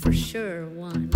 For sure, one.